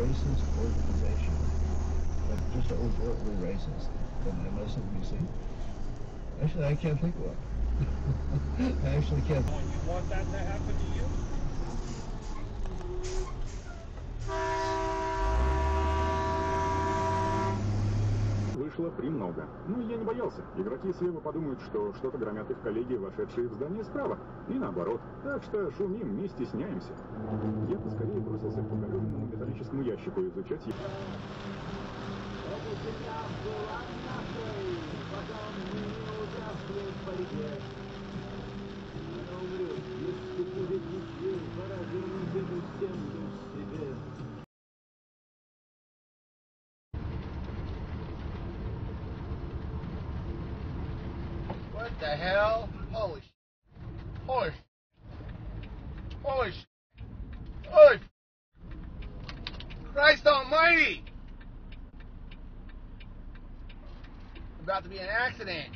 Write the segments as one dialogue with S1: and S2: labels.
S1: racist organization, like just overtly racist than MSNBC? Actually, I can't think of one. I actually can't.
S2: Oh, you want that to happen to you?
S3: Вышло премного. Но я не боялся. Игроки слева подумают, что что-то громят их коллеги, вошедшие в здание справа. И наоборот. Так что шумим, не стесняемся. Я поскорее бросился к покоренному металлическому ящику изучать его.
S4: Мы не участвуем в борьбе.
S5: What the hell? Holy sh! Holy sh! Holy sh! Holy sh! Christ almighty! About to be an accident.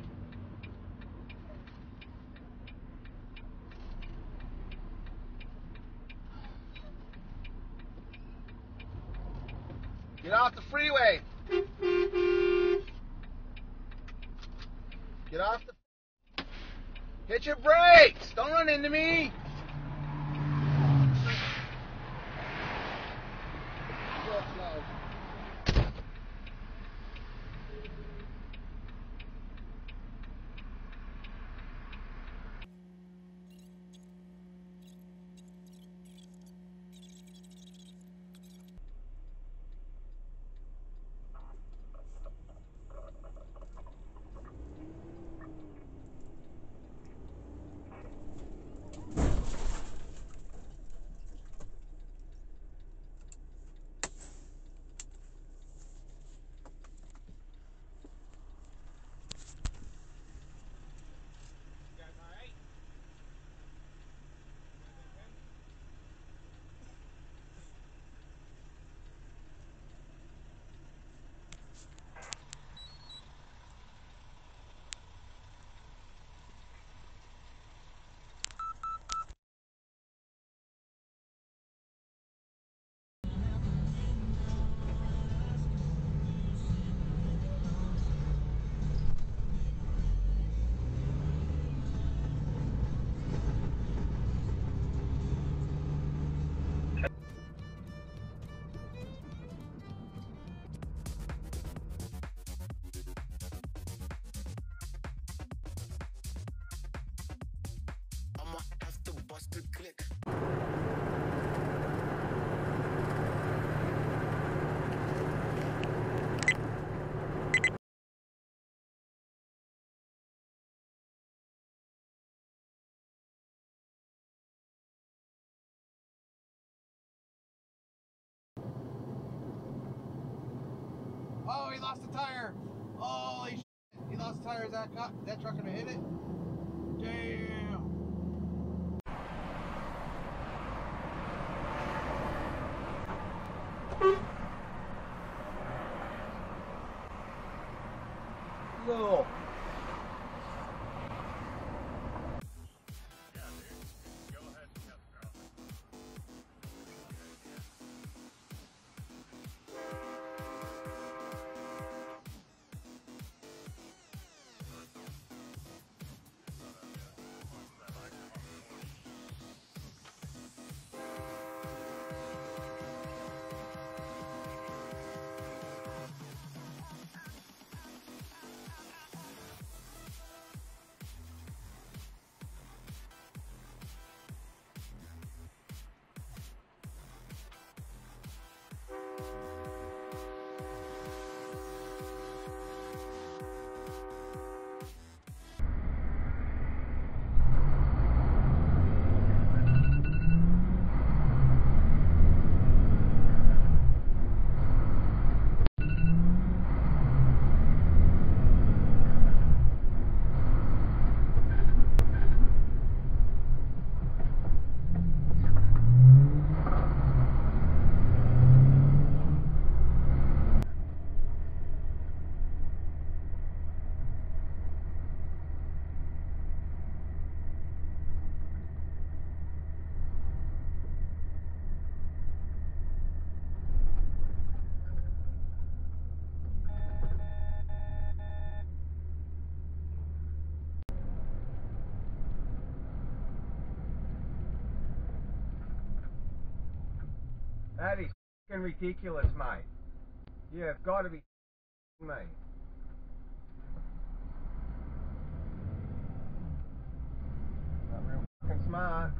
S5: Get off the freeway. Get off the. Hit your brakes! Don't run into me! He lost a tire. Holy shit. He lost a tire. Is that, that truck gonna hit it? Damn.
S6: That is fucking ridiculous, mate. You have got to be me. Not real fucking smart.